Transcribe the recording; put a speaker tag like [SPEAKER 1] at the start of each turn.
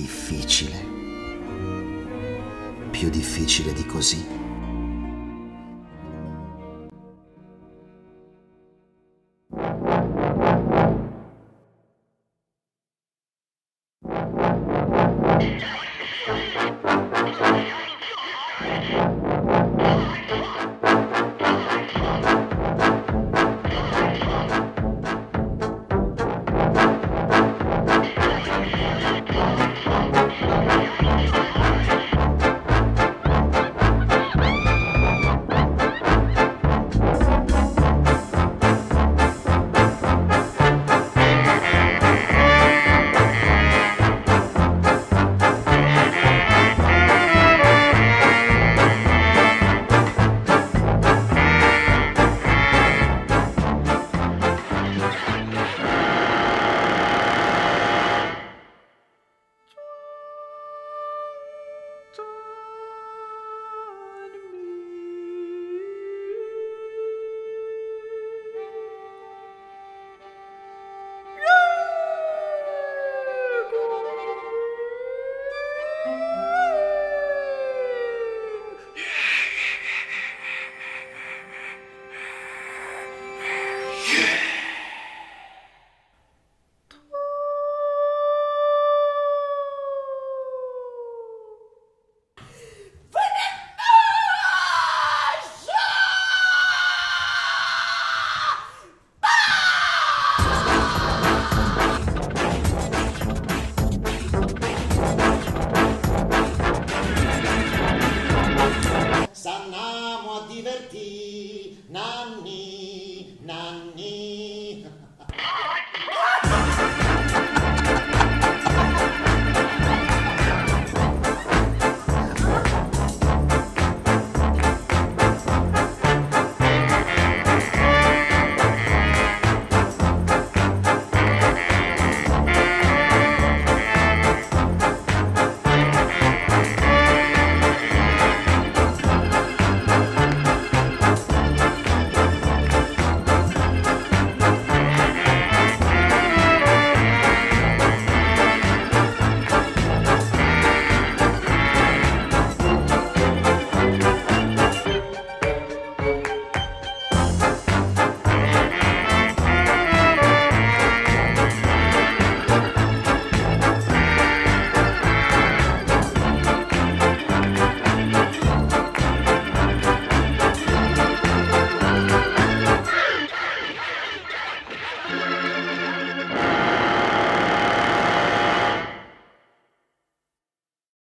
[SPEAKER 1] difficile. Più difficile di così.